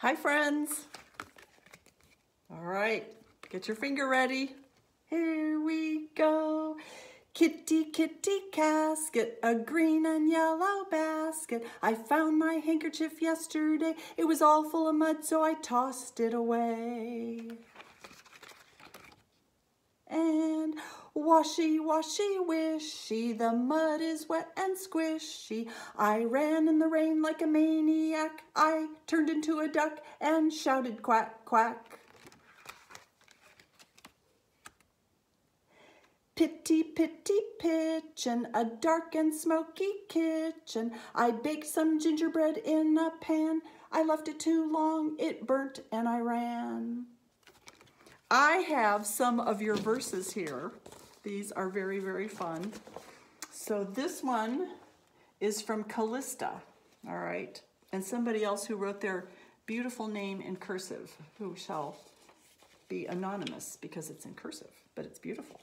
Hi, friends. All right, get your finger ready. Here we go. Kitty, kitty, casket, a green and yellow basket. I found my handkerchief yesterday. It was all full of mud, so I tossed it away. And washy, washy, wishy, the mud is wet and squishy. I ran in the rain like a maniac. I turned into a duck and shouted quack, quack. Pitty, pitty, pitchin', a dark and smoky kitchen. I baked some gingerbread in a pan. I left it too long, it burnt, and I ran. I have some of your verses here. These are very, very fun. So this one is from Callista, all right? And somebody else who wrote their beautiful name in cursive, who shall be anonymous because it's in cursive, but it's beautiful.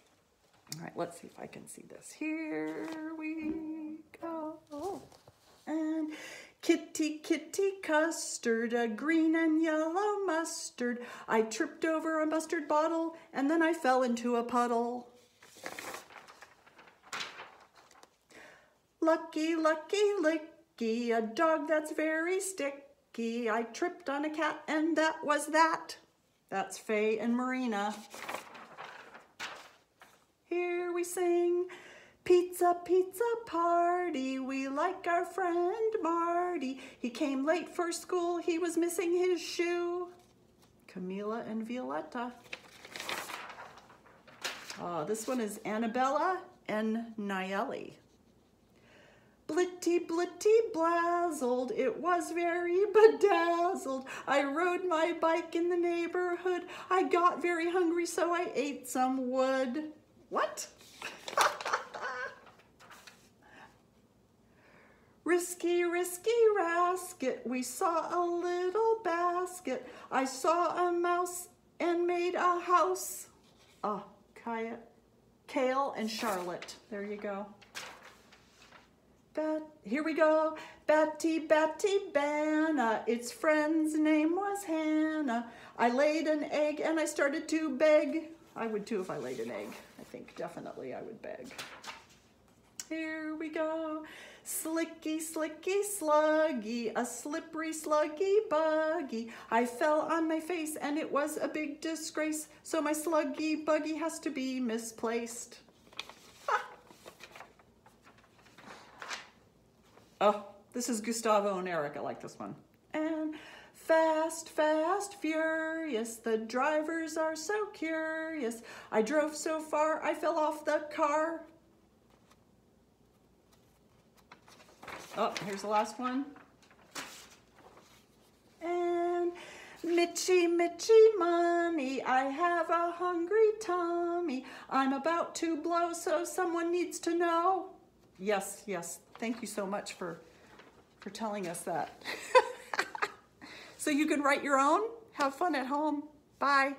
All right, let's see if I can see this. Here we go. And Kitty, kitty, custard, a green and yellow mustard. I tripped over a mustard bottle and then I fell into a puddle. Lucky, lucky, licky, a dog that's very sticky. I tripped on a cat and that was that. That's Faye and Marina. Here we sing. Pizza, pizza party, we like our friend Marty. He came late for school, he was missing his shoe. Camila and Violetta. Oh, this one is Annabella and Nayeli. Blitty, blitty, blazzled, it was very bedazzled. I rode my bike in the neighborhood. I got very hungry, so I ate some wood. What? Risky, risky rasket, we saw a little basket. I saw a mouse and made a house. Oh, Kaya, Kale and Charlotte. There you go. Bet, here we go. Betty, Betty, Banna. Its friend's name was Hannah. I laid an egg and I started to beg. I would too if I laid an egg. I think definitely I would beg. Here we go. Slicky, slicky, sluggy, a slippery, sluggy buggy. I fell on my face and it was a big disgrace, so my sluggy buggy has to be misplaced. Oh, this is Gustavo and Eric. I like this one. And Fast, fast, furious, the drivers are so curious. I drove so far, I fell off the car. Oh, here's the last one. And Mitchy, Mitchy, money, I have a hungry tummy. I'm about to blow, so someone needs to know. Yes, yes, thank you so much for, for telling us that. so you can write your own. Have fun at home. Bye.